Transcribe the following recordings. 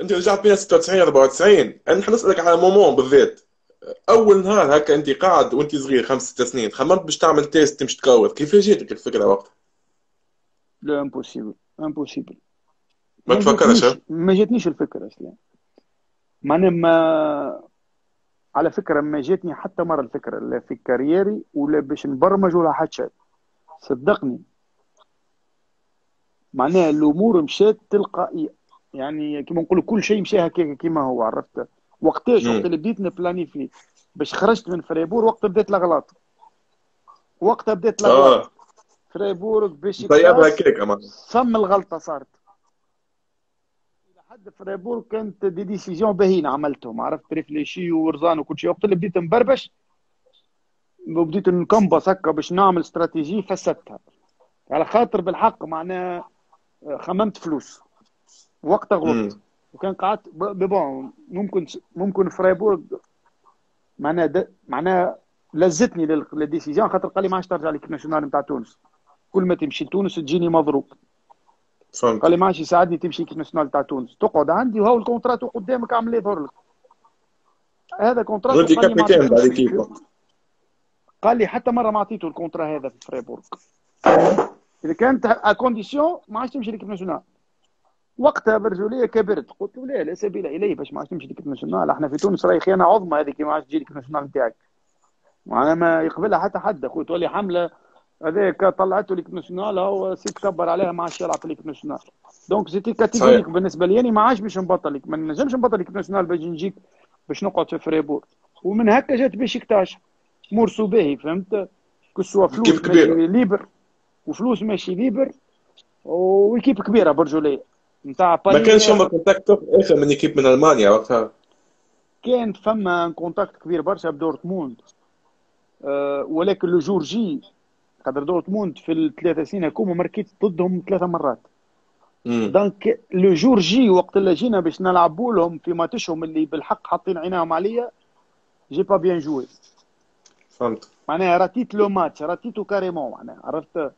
أنت رجعت بينا 96 94 أنا حنسالك على moment بالذات. أول نهار هكا أنت قاعد وأنت صغير خمس ست سنين خممت باش تعمل test تمشي تكوث كيف جاتك الفكرة وقتها؟ لا impossible impossible ما تفكرش؟ ما جاتنيش الفكرة أصلا. معناها ما على فكرة ما جاتني حتى مرة الفكرة لا في carrière ي ولا باش نبرمج ولا حتى شيء. صدقني. معناها الأمور مشات تلقائية. يعني كما نقولوا كل شيء مشى هكاك كما هو عرفت؟ وقتاش. وقت اللي بديت نبلانيفي باش خرجت من فريبور وقت بدات الاغلاط وقتها بدات الاغلاط آه. فريبورغ بشيكتاش هكاك ثم الغلطة صارت. إلى حد فريبورغ كانت des décisions باهين عملتهم عرفت؟ réfléchies ورزان وكل شيء. وقت اللي بديت نبربش وبديت نكمبس هكا باش نعمل استراتيجي فسدتها. على خاطر بالحق معناها خممت فلوس. وقتها غلطت مم. وكان قعدت bon ممكن ممكن فريبورغ معناها د- معناها لزتني لل- لل décision خاطر قال لي ما عادش ترجع l'équipe nationale نتاع تونس. كل ما تمشي لتونس تجيني مضروب. فهمت. قال لي ما عادش يساعدني تمشي l'équipe nationale نتاع تونس. تقعد عندي وهو ال contrat قدامك اللي يظهر لك هذا contrat وانت قال لي ما. كيف قال لي حتى مرة ما عطيته ال contrat هذا في فريبورغ. إذا كانت à condition ما عادش تمشي l'équipe nationale وقتها برجولية كبرت. قلت له لا لا سبيل إليه باش ما عادش تمشي l'équipe nationale إحنا في تونس راهي خيانة عظمى هذه كي ما عادش تجي l'équipe nationale نتاعك. معناها ما يقبلها حتى حد. أخوي تولي حملة هذاك طلعته l'équipe nationale هو سي كبر عليها ما عادش يلعب في l'équipe nationale donc c'était catégorique. بالنسبة لي. أنا ما عادش باش نبطل ليك ما نجمش نبطل l'équipe nationale باش نجيك باش نقعد في فريبور. ومن هكا جات بيشكتاش morceau باهي فهمت؟ كسوا فلوس. ماشي libre. وفلوس ماشي libre. و équipe كبيرة برجولية. نتاع ما كانش فما contact آخر من équipe من ألمانيا وقتها. كان فما contact كبير برشا بدورتموند. أه ولكن le jour J خاطر دورتموند في الثلاثة سنين هكوما ماركيت ضدهم ثلاثة مرات. donc le jour J وقت اللي جينا باش نلعبوا لهم في ماتشهم اللي بالحق حاطين عيناهم عليا j'ai pas bien joué فهمت. معناها راتيت le match راتيتو carrément معناها عرفت؟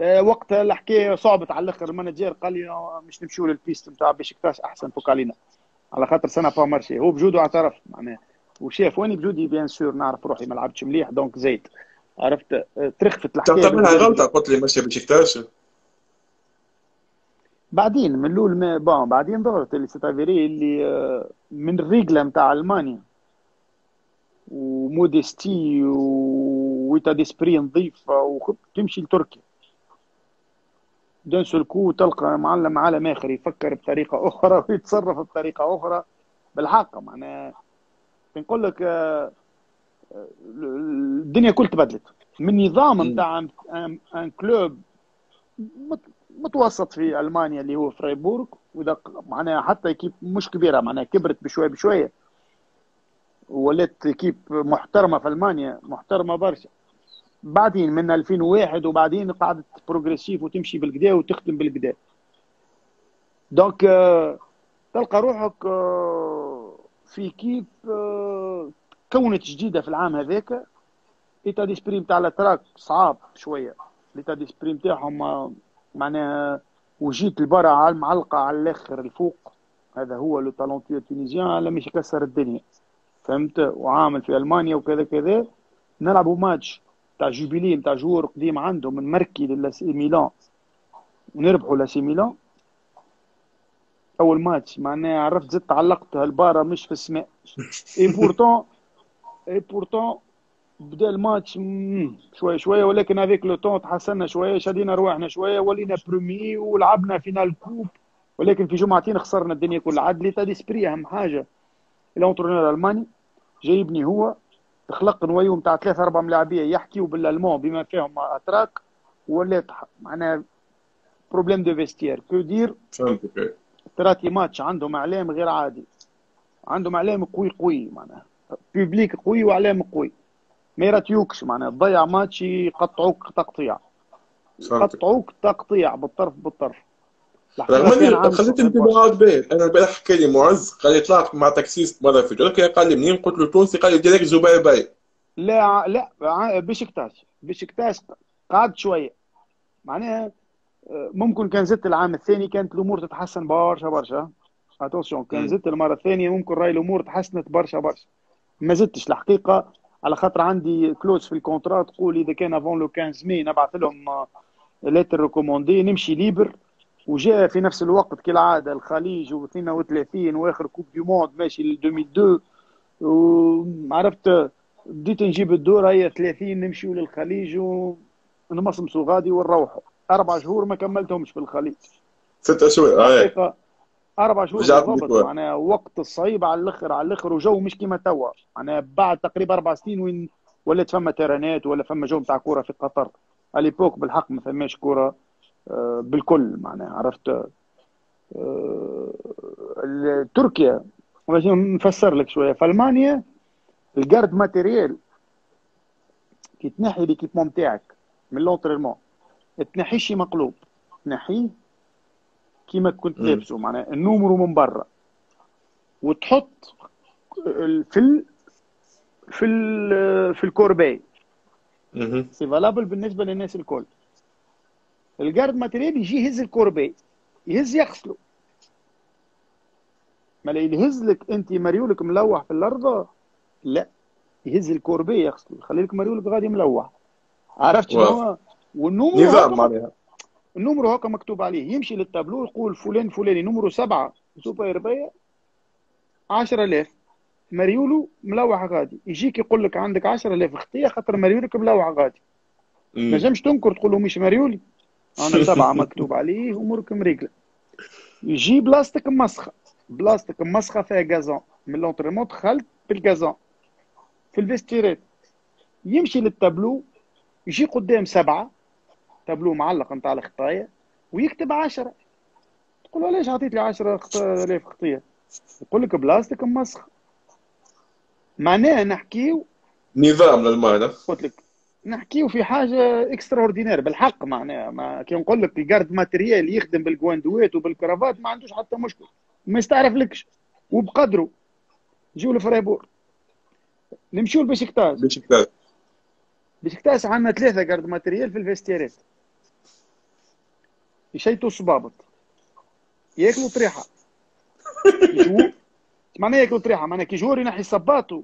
آه، وقتها الحكاية صعبت على الآخر ال manager قال لي آه، مش نمشيو لل piste نتاع بيشكتاش أحسن فوق علينا على خاطر ça n'a pas marché هو بجوده اعترف معناها. وشاف واني بجودي؟ bien sûr نعرف روحي ما لعبتش مليح donc زيد عرفت؟ آه، ترخفت الحكاية. تعتبرها. غلطه قلت لي ماشي بشكتاش بعدين من الأول mais bon بعدين ظهرت اللي s'est avéré اللي من الريجله نتاع ألمانيا. و modestie و état d'esprit نظيفة وتمشي لتركيا. d'un seul coup تلقى معلم عالم آخر يفكر بطريقة أخرى ويتصرف بطريقة أخرى. بالحق معناها نقول لك آه، آه، الدنيا كل تبدلت. من نظام. نتاع un club مت- متوسط في ألمانيا اللي هو فريبورغ وإذا معناها حتى équipe مش كبيرة معناها كبرت بشويه بشوية. ولات équipe محترمة في ألمانيا محترمة برشا. بعدين من 2001 وبعدين قعدت progressive وتمشي بالكدا وتخدم بالكدا donc آه، تلقى روحك آه، في équipe آه، كونت جديدة في العام هذاك. état d'esprit نتاع الأتراك صعاب شوية. ال état d'esprit نتاعهم معناها وجيت البرا على المعلقة على الآخر الفوق. هذا هو le talentueux tunisien لم يكسر الدنيا. فهمت؟ وعامل في ألمانيا وكذا كذا. نلعبوا ماتش تاع jubilé نتاع جوار قديم عندهم من مركي للاسي ميلان. ونربحوا لاسي ميلان. أول ماتش معناها عرفت زدت علقت البارة مش في السماء. et pourtant et pourtant بدأ الماتش شوية شوية ولكن هذيك le temps تحسنا شوية شدينا رواحنا شوية ولينا premiers ولعبنا finale coupe ولكن في جمعتين خسرنا الدنيا كلها. عاد l'état d'esprit أهم حاجة. ال entraîneur الألماني جايبني هو. تخلق noyau نتاع ثلاثة أربع ملاعبية يحكيوا بالألمان بما فيهم أتراك ولات ح- معناها problème de vestiaire c'est-à-dire تراتي ماتش عندهم إعلام غير عادي. عندهم إعلام قوي قوي معناها. public قوي وإعلام قوي. ما يراتيوكش معناها. تضيع ماتش يقطعوك تقطيع. يقطعوك تقطيع بالطرف بالطرف. رغم إني خليت. انطباعات باهي أنا البارح حكى لي معز قال لي طلعت مع taxiste مرة في تركيا قال لي منين؟ قلت له تونسي. قال لي direct زبير باي. لا لا بشكتاش. بشكتاش. قعد شوية. معناها آه، ممكن كان زدت العام الثاني كانت الأمور تتحسن برشا برشا. attention كان. زدت المرة الثانية ممكن رأي الأمور تحسنت برشا برشا. ما زدتش الحقيقة. على خاطر عندي clause في ال contrat تقول إذا كان avant le 15 مي نبعث لهم lettre recommandée نمشي libre وجاء في نفس الوقت كالعادة الخليج و32 وآخر coupe du monde ماشي ل 2002 وعرفت بديت نجيب الدور هي 30 نمشيو للخليج ونمصمصوا غادي ونروحوا أربع شهور ما كملتهمش في الخليج. ست آه الحقيقة أربع شهور بالضبط. معناها وقت الصعيب على الأخر على الأخر وجو مش كيما توا. معناها بعد تقريبا أربع سنين وين ولات فما تيرانات ولا فما جو نتاع كورة في قطر. à l'époque بالحق ما فماش كورة. آه، بالكل معناها عرفت؟ آه، تركيا باش نفسر لك شوية. في ألمانيا ال garde matériel كي تنحي l'équipement نتاعك من l'entraînement تنحيش مقلوب. تنحيه كيما كنت. لابسه معناها النومرو من برا. وتحط في ال في ال في ال corbeille. c'est valable بالنسبة للناس الكل. ال garde matériel يجي يهز ال corbeille يهز يغسله. ما لا يهز لك أنت مريولك ملوح في الأرض؟ لا يهز ال corbeille يغسله يخلي لك مريولك غادي ملوح. عرفت شنو. هو؟ والنومرو هكا نظام معناها. النمرو هكا مكتوب عليه. يمشي للتابلو يقول فلان فلاني نمرو سبعة سوبر بيا 10000 مريولو ملوح غادي. يجيك يقول لك عندك 10000 خطيه خاطر مريولك ملوح غادي. ما. نجمش تنكر تقول له مش مريولي. أنا سبعة مكتوب عليه امورك مريقله يجي بلاستيك مسخة. بلاستيك مسخة فيها gazon. من l'entraînement دخلت بال gazon. في الفيستيرات. يمشي للتابلو يجي قدام سبعة. تابلو معلق نتاع الخطايا ويكتب عشرة. تقول له ليش عطيت لي 10000 خطية؟ يقول لك بلاستيك مسخ معناها نحكيو نظام للمانيا قلت لك نحكيو في حاجة extraordinaire بالحق معناها. ما كي نقول لك ال garde matériel يخدم بالجواندوات وبال cravate ما عندوش حتى مشكل. ما يستعرف لكش وبقدره. نجيو لفريبور. نمشيو لبشكتاش بشكتاش بشكتاش عندنا ثلاثة garde matériel في الفيستيرات. يشيتوا الصبابط. ياكلوا طريحة. يجوا معناها ياكلوا طريحة. معناها كي joueur ينحي صباطه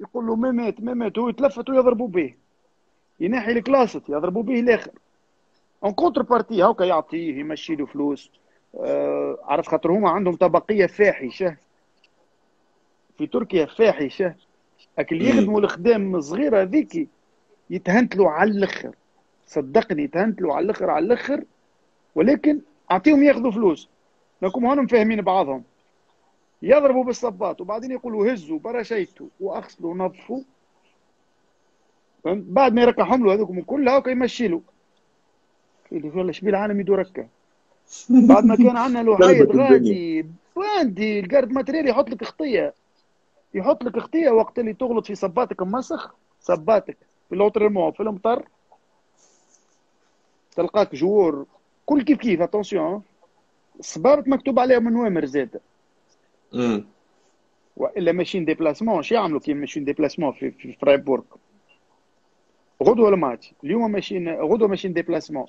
يقول له ما مات ما مات هو يتلفت ويضربوا به. ينحي الكلاسط يضربوا به الآخر. en contrepartie هاكا يعطيه يمشي له فلوس. آه عرف خاطر هما عندهم طبقية فاحشة. في تركيا فاحشة. اللي. يخدموا الخدام الصغيرة هذيك يتهنتلوا على الأخر. صدقني يتهنتلوا على الأخر على الأخر. ولكن أعطيهم ياخذوا فلوس. لكم هونهم فاهمين بعضهم. يضربوا بالصباط وبعدين يقولوا هزوا برشيتوا واغسلوا ونظفوا فهمت؟ بعد ما يركحهم له هذوك كلها هكا يمشي له. يقول والله شبيه العالم يدور هكا. بعد ما كان عندنا لوحيد غادي عندي الجارد ماتريال يحط لك خطيه يحط لك خطيه وقت اللي تغلط في صباتك مسخ صباتك. في لوتريمون في المطر. تلقاك جور كل كيف كيف اتونسيون صبابط مكتوب عليها من وامر زاد. وإلا ماشيين déplacement شو يعملوا كي ماشيين déplacement في, في فرايبورغ غدوة الماتش اليوم ماشيين غدوة ماشيين déplacement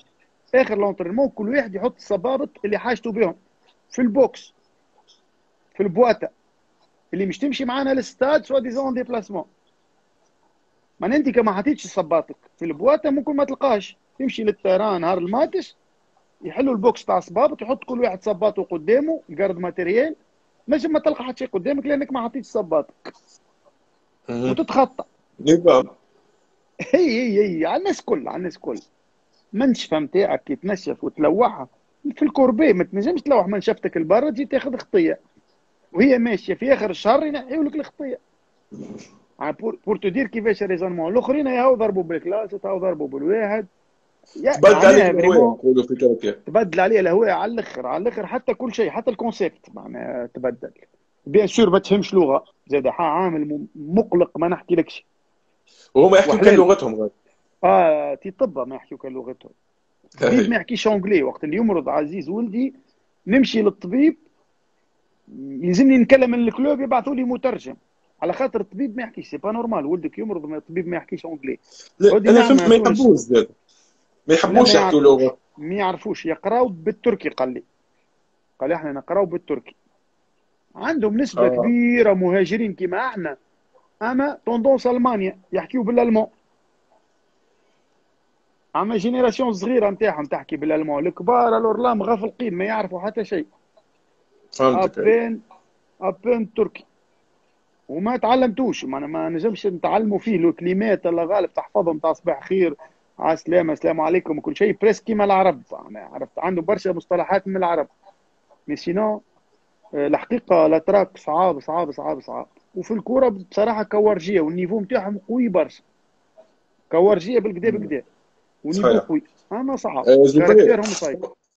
آخر l'entraînement كل واحد يحط الصبابط اللي حاجته بهم. في ال box. في البواتة. اللي مش تمشي معانا للستاد soi-disant déplacement ما أنت كما حطيتش صباطك. في البواتة ممكن ما تلقاش تمشي لل terrain نهار الماتش يحلوا ال box تاع صبابط يحط كل واحد صباطه قدامه garde matériel نجم ما تلقى حتى شيء قدامك لأنك ما حطيتش صباطك. مهم. وتتخطى. هي هي هي على الناس كل على الناس كل منشفه نتاعك كي تنشف وتلوحها. في ال corbeille ما تنجمش تلوح منشفتك البرا تجي تاخذ خطية. وهي ماشية في آخر الشهر ينحيوا لك الخطية. pour pour te dire كيفاش raisonnement الاخرين ياهو ضربوا بال classe تاو ضربوا بالواحد تبدل عليك الهواء. تبدل عليه الهواء. على الأخر على الأخر حتى كل شيء حتى ال concept معناها تبدل. bien sûr ما تفهمش لغة. زاد عامل مقلق ما نحكي لكش. وهما يحكوا كان. لغتهم غير. آه تي طب ما يحكيو كان لغتهم الطبيب ما يحكيش anglais وقت اللي يمرض عزيز ولدي نمشي للطبيب يلزمني نكلم من ال club يبعثوا لي مترجم. على خاطر الطبيب ما يحكيش c'est pas normal ولدك يمرض ما الطبيب ما يحكيش ودي أنا نعمة فهمت ما. يحبوش زاد. ما يحبوش يحكوا. لغة. ما يعرفوش. يقراو بالتركي قال لي. قال لي إحنا نقراو بالتركي. عندهم نسبة آه. كبيرة مهاجرين كيما إحنا أما tendance ألمانيا يحكيو بالالمان أما génération صغيرة نتاعهم تحكي بالالمان الكبار ألور لا مغفلقين ما يعرفوا حتى شيء. فهمتك أي. à peine à peine تركي. وما تعلمتوش ما, ما نجمش نتعلموا فيه. لو كلمات الله غالب تحفظهم تاع صباح خير. على السلامة السلام عليكم. وكل شيء presque كيما العرب. أنا عرفت عنده برشا مصطلحات من العرب. mais sinon الحقيقة الاتراك صعاب صعاب صعاب صعاب. وفي الكورة بصراحة كورجية وال niveau نتاعهم قوي برشا. كورجية بالكدا بالكدا وال niveau. قوي. اما صعب. آه،. caractère هم صعيب.